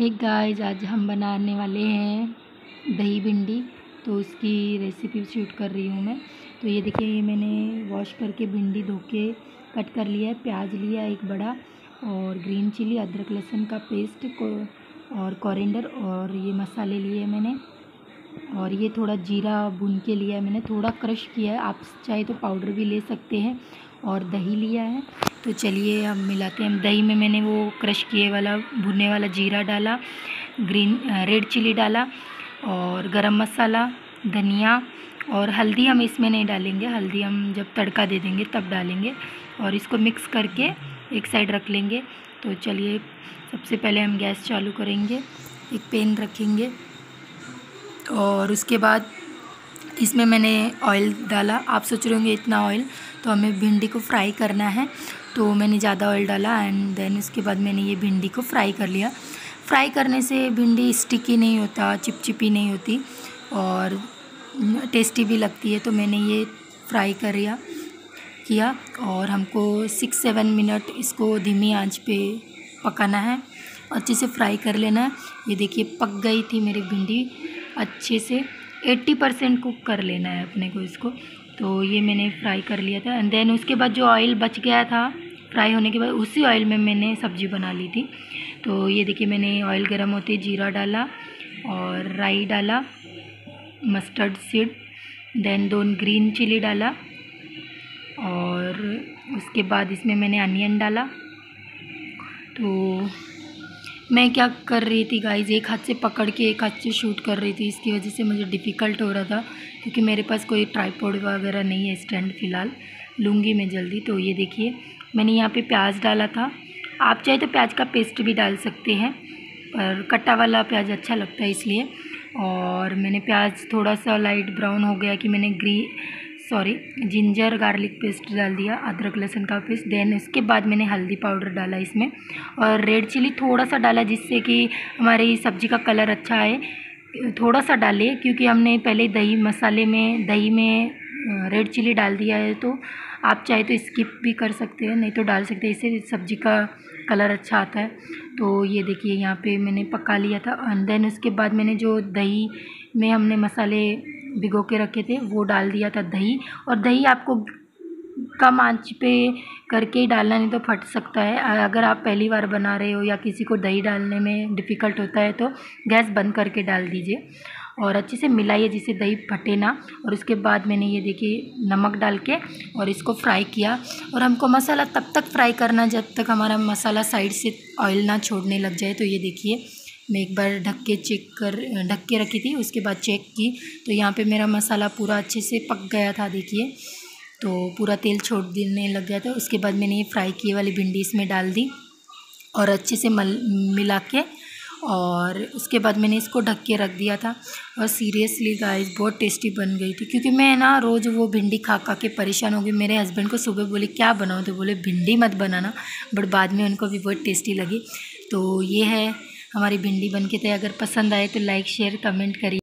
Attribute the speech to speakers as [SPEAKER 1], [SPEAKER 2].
[SPEAKER 1] एक गाइस आज हम बनाने वाले हैं दही भिंडी। तो उसकी रेसिपी शूट कर रही हूँ मैं। तो ये देखिए, ये मैंने वॉश करके भिंडी धो के कट कर लिया है। प्याज लिया एक बड़ा और ग्रीन चिली अदरक लहसुन का पेस्ट को और कॉरेंडर और ये मसाले लिए मैंने। और ये थोड़ा जीरा भून के लिया है मैंने, थोड़ा क्रश किया है। आप चाहे तो पाउडर भी ले सकते हैं और दही लिया है। तो चलिए हम मिलाते हैं। दही में मैंने वो क्रश किए वाला भुनने वाला जीरा डाला, ग्रीन, रेड चिली डाला और गरम मसाला, धनिया और हल्दी हम इसमें नहीं डालेंगे। हल्दी हम जब तड़का दे देंगे तब डालेंगे और इसको मिक्स करके एक साइड रख लेंगे। तो चलिए, सबसे पहले हम गैस चालू करेंगे, एक पेन रखेंगे। और उसके बाद इसमें मैंने ऑयल डाला। आप सोच रहे होंगे, इतना ऑयल तो हमें भिंडी को फ्राई करना है। तो मैंने ज़्यादा ऑयल डाला एंड देन उसके बाद मैंने ये भिंडी को फ्राई कर लिया। फ्राई करने से भिंडी स्टिकी नहीं होता, चिपचिपी नहीं होती और टेस्टी भी लगती है। तो मैंने ये फ्राई कर लिया, किया और हमको सिक्स सेवन मिनट इसको धीमी आँच पे पकाना है। अच्छे से फ्राई कर लेना है। ये देखिए, पक गई थी मेरी भिंडी। अच्छे से एट्टी परसेंट कुक कर लेना है अपने को इसको। तो ये मैंने फ्राई कर लिया था। एंड देन उसके बाद जो ऑयल बच गया था, फ्राई होने के बाद उसी ऑयल में मैंने सब्ज़ी बना ली थी। तो ये देखिए मैंने ऑयल गर्म होते जीरा डाला और राई डाला मस्टर्ड सीड देन दो ग्रीन चिली डाला और उसके बाद इसमें मैंने अनियन डाला। तो मैं क्या कर रही थी गाइज़ एक हाथ से पकड़ के, एक हाथ से शूट कर रही थी। इसकी वजह से मुझे डिफ़िकल्ट हो रहा था, क्योंकि मेरे पास कोई ट्राईपोड वगैरह नहीं है स्टैंड फ़िलहाल। लूँगी मैं जल्दी तो ये देखिए, मैंने यहाँ पे प्याज डाला था। आप चाहे तो प्याज का पेस्ट भी डाल सकते हैं, पर कट्टा वाला प्याज अच्छा लगता है इसलिए। और मैंने प्याज थोड़ा सा लाइट ब्राउन हो गया कि मैंने ग्री सॉरी जिंजर गार्लिक पेस्ट डाल दिया, अदरक लहसुन का पेस्ट देन उसके बाद मैंने हल्दी पाउडर डाला इसमें। और रेड चिली थोड़ा सा डाला जिससे कि हमारी सब्ज़ी का कलर अच्छा आए। थोड़ा सा डालिए क्योंकि हमने पहले दही मसाले में, दही में रेड चिली डाल दिया है तो आप चाहे तो स्किप भी कर सकते हैं, नहीं तो डाल सकते हैं। इससे सब्ज़ी का कलर अच्छा आता है। तो ये देखिए, यहाँ पे मैंने पका लिया था। एंड देन उसके बाद मैंने जो दही में हमने मसाले भिगो के रखे थे, वो डाल दिया था दही। और दही आपको कम आँच पे करके ही डालना, नहीं तो फट सकता है। अगर आप पहली बार बना रहे हो या किसी को दही डालने में डिफ़िकल्ट होता है तो गैस बंद करके डाल दीजिए। और अच्छे से मिलाइए जिससे दही फटे ना। और उसके बाद मैंने ये देखिए, नमक डाल के और इसको फ्राई किया। और हमको मसाला तब तक फ्राई करना जब तक हमारा मसाला साइड से ऑयल ना छोड़ने लग जाए। तो ये देखिए मैं एक बार ढक के चेक कर ढक के रखी थी, उसके बाद चेक की। तो यहाँ पे मेरा मसाला पूरा अच्छे से पक गया था, देखिए। तो पूरा तेल छोड़ देने लग गया था। उसके बाद मैंने ये फ्राई किए वाली भिंडी इसमें डाल दी और अच्छे से मल, मिला के और उसके बाद मैंने इसको ढक के रख दिया था। और सीरियसली गाइस बहुत टेस्टी बन गई थी। क्योंकि मैं ना रोज़ वो भिंडी खा खा के परेशान हो गई। मेरे हस्बैंड को सुबह बोले, क्या बनाओ? तो बोले, भिंडी मत बनाना। बट बाद में उनको भी बहुत टेस्टी लगी। तो ये है हमारी भिंडी बनके तैयार। अगर पसंद आए तो लाइक शेयर कमेंट करिए।